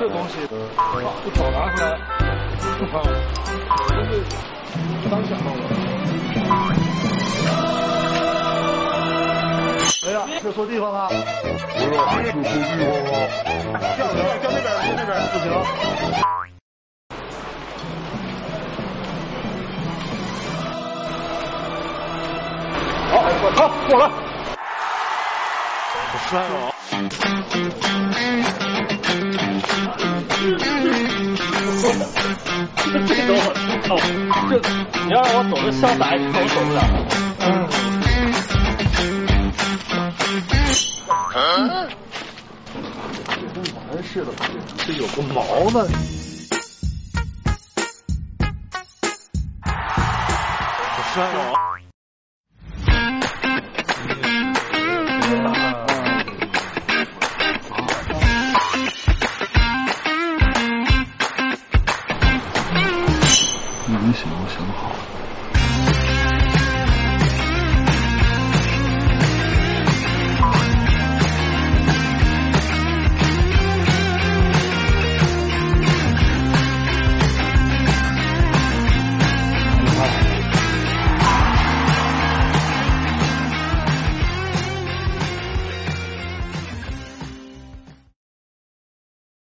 这手拿出来，啊，刚想到的。哎呀，这错地方了。哎呀，这错地方了。向那边，向那边，向那边，不行。好，好，过来。摔了。这都我操！这你要让我走的潇洒一点，我走不了。嗯。这跟完似的，这有个毛呢。我摔了。能行，我想好了。